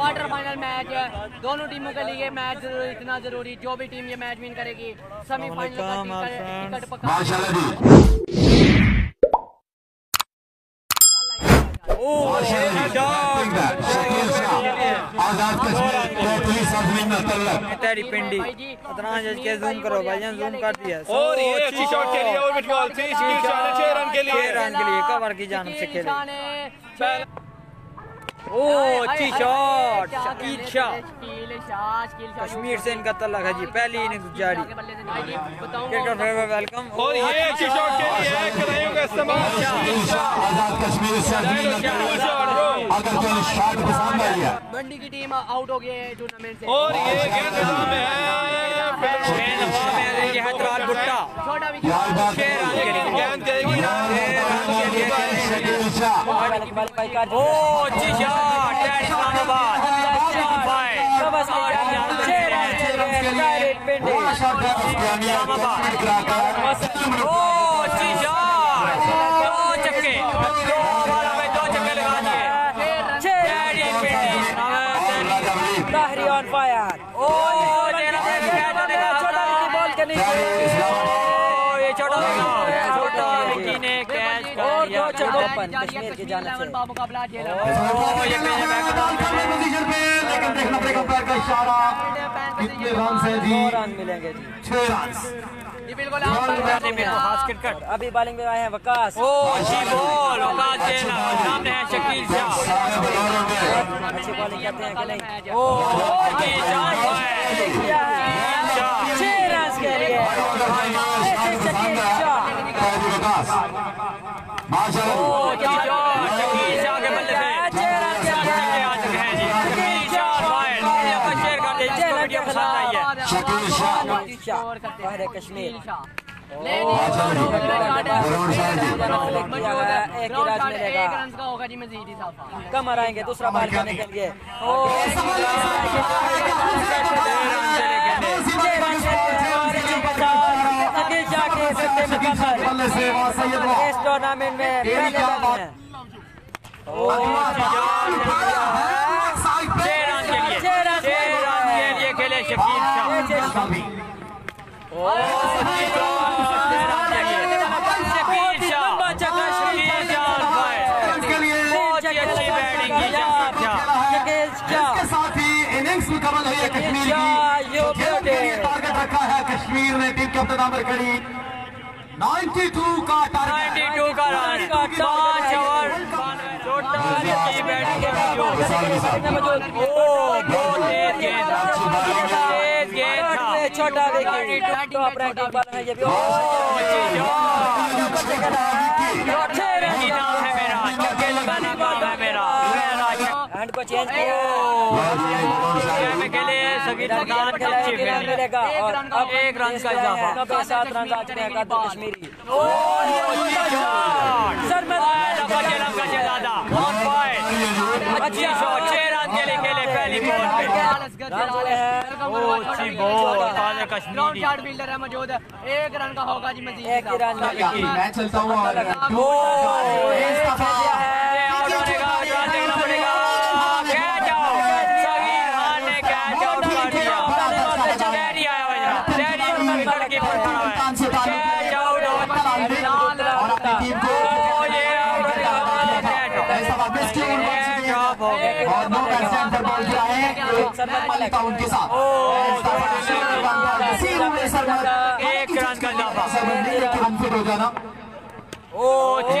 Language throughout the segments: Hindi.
क्वार्टर फाइनल मैच है दोनों टीमों के लिए मैच ज़रूरी इतना ज़रूरी जो भी टीम ये मैच विन करेगी सेमीफाइनल का टिकट- टिकट पक्का। माशाल्लाह जी। आज़ाद कश्मीर को पुलिस अजमीन तल्लक। तेरी पिंडी। इतना के जूम करो भाईजान जूम कर दिया। और ये अच्छी शॉट के लिए और mid ball three skill shot छह रन के लिए छह रन के लिए। कवर की जानब से खेले। ओ अच्छी शॉट शकील शाह कश्मीर से इनका तल्लक है जी पहली इनिंग्स जारी वेलकम और ये अच्छी शॉट के लिए कलाइयों का इस्तेमाल आज़ाद कश्मीर से अगर कोई शॉट पसंद आई है मंडी की टीम आउट हो गई है टूर्नामेंट से और ये गेंद है में है हैदराबाद भुट्टा ओ शॉट इस्लामाबाद छह रन के लिए डायरेक्ट पिंडी ओ दो छक्के दो ओवरों में दो छक्के लगा दिए। डायरेक्ट पिंडी ताहरी ऑन फायर। ओ तेरा कैच होने का छोटा विकी बॉल के नीचे। ये छोटा छोटा विकी ने छक्के कश्मीर की जानिब से। मुकाबला खेला ओ ये मेरे बैक पोजीशन पे लेकिन देखना पड़ेगा पैर का इशारा। कितने रन है जी? रन मिलेंगे जी। छह रन। जी बिल्कुल खास क्रिकेट अभी बॉलिंग में आए हैं वकास। ओ अच्छी बॉल वकास सामने है शकील शाह। सारे बॉलरों में। अच्छी बॉलिंग करते हैं कि नहीं? ओ शकील शाह कम आएँगे दूसरा बॉल करने के लिए इस टूर्नामेंट में के लिए टारगेट रखा है कश्मीर ने टीम कैप्टन आमिर कड़ी 92 का टारगेट 92 का रन पाँच ओवर छोटा की बैटिंग के मौजूद ओ बहुत तेज गेंद छोटा विकेट टॉप रैंकिंग पर है ये भी है है हैंड को चेंज अच्छी मिलेगा और अब एक रन का इजाफा सात रन आ चुके हैं कश्मीरी सर मैं अच्छी शॉट छह रन के लिए खेले पहली बॉल पे अच्छी बॉल काले ग्राउंड फील्डर है मौजूद एक रन का होगा जी मजीद एक रन में मैं चलता हूँ हो और नो पैसे अंदर बॉल किया है। सरमन मलिक का उनके साथ। एक रन का इजाफा अनफिट हो जाना। ओ अच्छी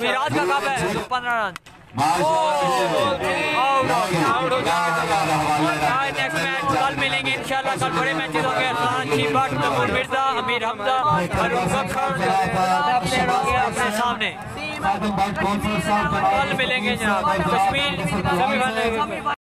विराट का कब है पंद्रह रन हो नेक्स्ट मैच कल मिलेंगे इंशाल्लाह कल बड़े मैचेस होंगे मिर्ज़ा अमीर हमजा प्लेयर होंगे अपने सामने कल मिलेंगे जनाब कश्मीर सेमीफाइनल